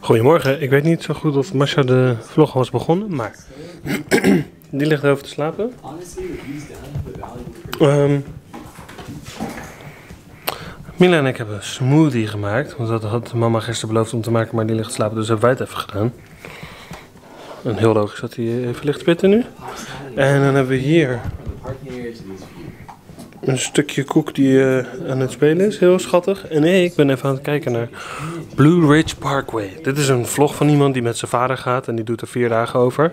Goedemorgen, ik weet niet zo goed of Masha de vlog was begonnen, maar die ligt over te slapen. Ehm Mila en ik hebben een smoothie gemaakt, want dat had mama gisteren beloofd om te maken, maar die ligt te slapen, dus hebben wij het even gedaan. En heel logisch dat hij even ligt te pitten nu. En dan hebben we hier een stukje koek die eh, aan het spelen is, heel schattig. En ik ben even aan het kijken naar Blue Ridge Parkway. Dit is een vlog van iemand die met zijn vader gaat en die doet er vier dagen over.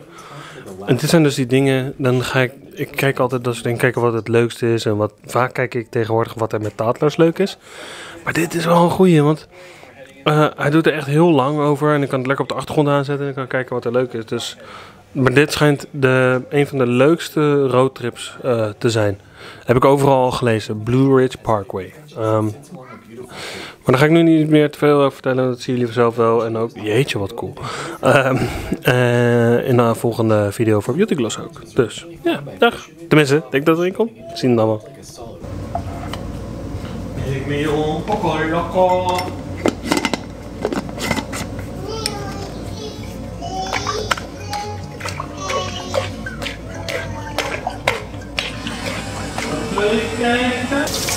En dit zijn dus die dingen, dan ga ik, ik kijk altijd dat soort dingen kijken wat het leukste is. En wat, vaak kijk ik tegenwoordig wat er met tatelaars leuk is. Maar dit is wel een goeie, want eh, hij doet er echt heel lang over. En ik kan het lekker op de achtergrond aanzetten en ik kan kijken wat er leuk is. Dus, maar dit schijnt de, een van de leukste roadtrips eh, te zijn. Heb ik overal al gelezen. Blue Ridge Parkway. Ehm, maar daar ga ik nu niet meer te veel over vertellen. Dat zien jullie zelf wel. En ook, jeetje wat cool. Ehm, eh, in de volgende video voor Beauty Gloss ook. Dus, ja, dag. Tenminste, ik denk dat erin komt. We zien het allemaal. Ik ben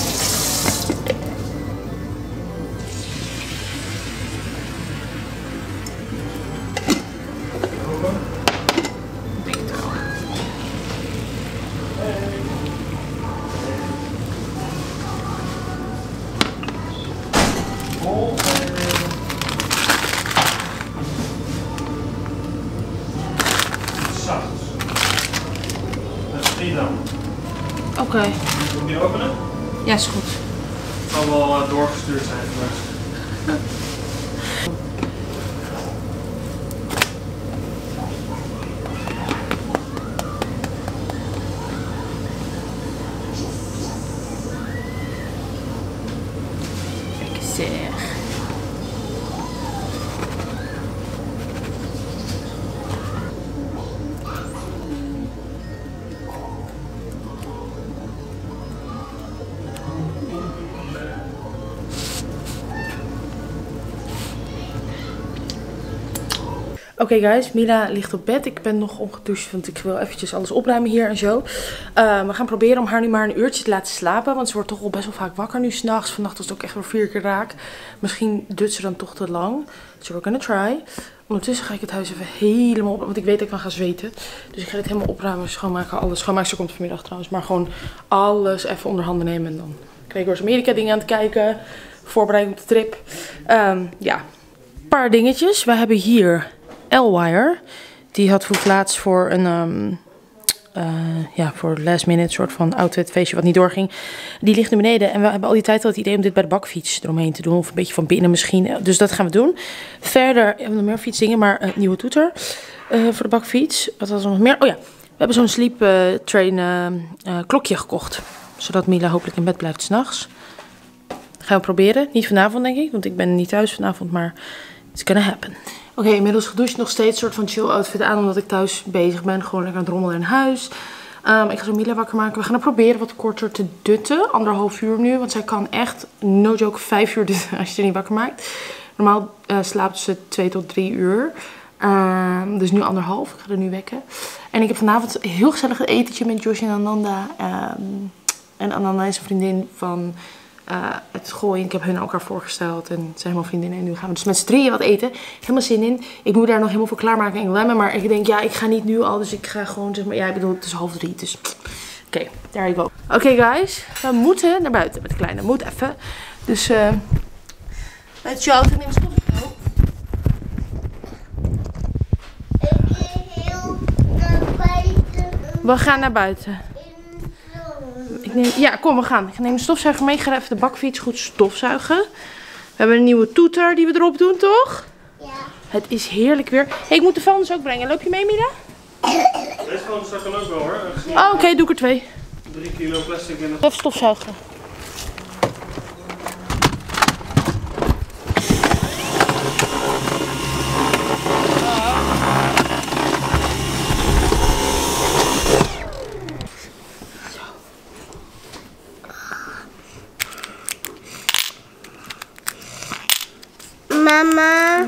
Oké. Moet ik die openen? Ja, is goed. Het zal wel eh, doorgestuurd zijn. Maar... Oké guys, Mila ligt op bed. Ik ben nog ongedoucht, want ik wil eventjes alles opruimen hier en zo. Eh, we gaan proberen om haar nu maar een uurtje te laten slapen. Want ze wordt toch al best wel vaak wakker nu s'nachts. Vannacht was het ook echt wel vier keer raak. Misschien dut ze dan toch te lang. So we're gonna try. Ondertussen ga ik het huis even helemaal op. Want ik weet dat ik dan ga zweten. Dus ik ga dit helemaal opruimen, schoonmaken, alles. Schoonmaakster komt vanmiddag trouwens. Maar gewoon alles even onder handen nemen. En dan ben ik door Amerika dingen aan het kijken. Voorbereiding op de trip. Ehm, ja, een paar dingetjes. We hebben hier Elwire. Die had voor plaats voor een ehm, eh, ja, voor last minute soort van outfit feestje wat niet doorging. Die ligt nu beneden en we hebben al die tijd al het idee om dit bij de bakfiets eromheen te doen. Of een beetje van binnen misschien. Dus dat gaan we doen. Verder hebben we nog meer fietsdingen, maar een nieuwe toeter eh, voor de bakfiets. Wat was er nog meer? Oh ja, we hebben zo'n sleep eh, train klokje gekocht. Zodat Mila hopelijk in bed blijft s'nachts. Gaan we proberen. Niet vanavond denk ik, want ik ben niet thuis vanavond, maar it's gonna happen. Oké, inmiddels gedoucht nog steeds een soort van chill outfit aan, omdat ik thuis bezig ben. Gewoon lekker aan het rommelen in huis. Ehm, ik ga zo Mila wakker maken. We gaan proberen wat korter te dutten. Anderhalf uur nu, want zij kan echt, no joke, vijf uur dutten als je er niet wakker maakt. Normaal eh, slaapt ze twee tot drie uur. Ehm, dus nu anderhalf. Ik ga er nu wekken. En ik heb vanavond heel gezellig etentje met Josh en Ananda. Ehm, en Ananda is een vriendin van uh, het school. Ik heb hun elkaar voorgesteld en zijn helemaal vriendinnen. En nu gaan we dus met z'n drieën wat eten. Helemaal zin in. Ik moet daar nog helemaal voor klaarmaken en lemmen. Maar ik denk, ja, ik ga niet nu al. Dus ik ga gewoon, zeg maar, ja, ik bedoel, het is half drie. Dus oké, okay, there you go. Oké guys, we moeten naar buiten met de kleine. Moet even. Dus eh... met jou te nemen stop. We gaan naar buiten. Ik neem, ja, kom, we gaan. Ik neem een stofzuiger mee. Ik ga even de bakfiets goed stofzuigen. We hebben een nieuwe toeter die we erop doen, toch? Ja. Het is heerlijk weer. Hey, ik moet de vuilnis ook brengen. Loop je mee, Mila? Deze kan straks ook wel hoor. Oh, oké, doe ik er twee. 3 kilo plastic in het. Even stofzuigen. Mama.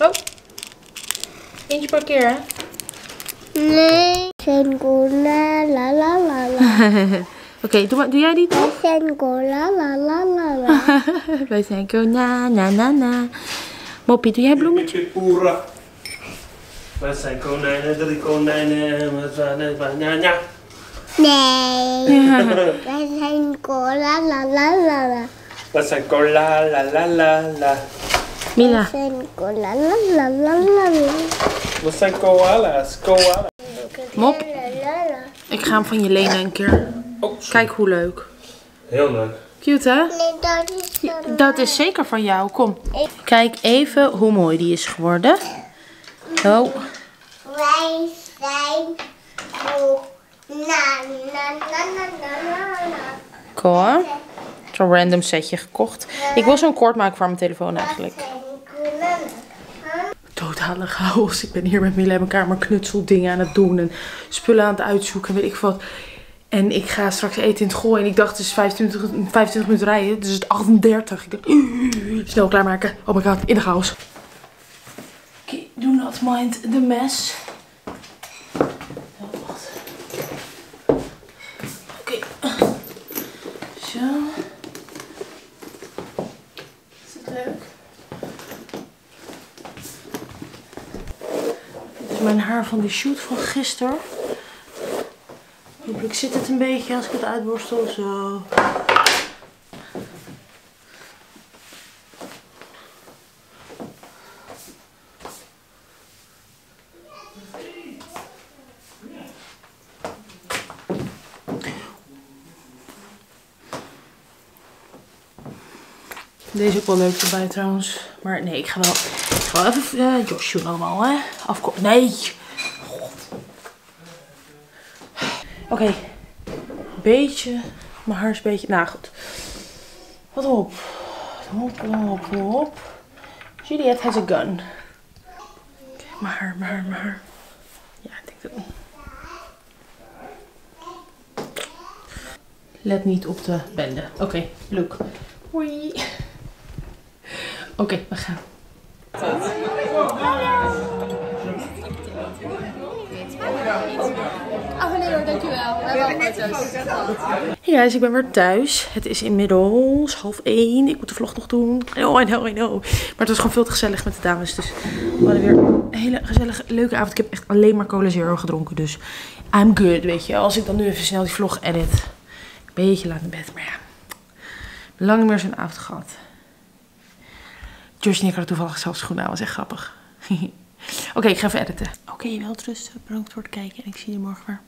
Oh. Eentje per keer, hè? Nee. Sengola la la la la. Oké, doe, doe jij die? Sengola la la la la. Wij zijn go na na na na. Moppie, doe jij bloemetje? Pura. We zijn konijnen, drie konijnen, we zijn banana. Nee. Wij zijn cola la la la la. We zijn cola, la la la la. Mila. Zijn cola la la la la la. We zijn koala's, koala. Mop. La la la. Ik ga hem van je lenen een keer. Oh, Kijk hoe leuk. Heel leuk. Cute, hè? Nee, dat is Dat zeker van jou. Kom. Kijk even hoe mooi die is geworden. Zo. Wij zijn cola na na na na na na. Cool. Zo'n random setje gekocht. Ik wil zo'n kort maken voor mijn telefoon eigenlijk. Totale chaos. Ik ben hier met Mila in mijn kamer knutseldingen aan het doen. En spullen aan het uitzoeken. Weet ik wat. En ik ga straks eten in het gooi. En ik dacht het is 25, 25 minuten rijden. Dus het is 38. Ik dacht, snel klaarmaken. Oh my god, in de chaos. Do not mind the mess. Oh, wacht. Oké. Zo. Is het leuk? Dit is mijn van die shoot van gisteren. Hopelijk zit het een beetje als ik het uitborstel. Zo. Deze ook wel leuk erbij trouwens. Maar nee, ik ga wel, wel even uh, allemaal, hè. Afko nee. God. Oké. Beetje. Mijn haar is een beetje... Nou goed. Wat op. Hop, hop, hop. Juliette has a gun. Oké, mijn haar, mijn haar, mijn haar. Ja, ik denk dat... Let niet op de bende. Oké, look. Hoi. Oké, we gaan. Oh dankjewel. We hebben al foto's. Hey guys, ik ben weer thuis. Het is inmiddels half één. Ik moet de vlog nog doen. Oh, I know, I know. Maar het was gewoon veel te gezellig met de dames. Dus we hadden weer een hele gezellige, leuke avond. Ik heb echt alleen maar cola zero gedronken. Dus I'm good, weet je. Als ik dan nu even snel die vlog edit. Een beetje laat naar bed. Maar ja, lang niet meer zo'n avond gehad. Josh en ik hadden toevallig zelfs schoenen aan. was echt grappig. Oké, ik ga even editen. Oké, je wel rusten. Bedankt voor het kijken. En ik zie je morgen weer.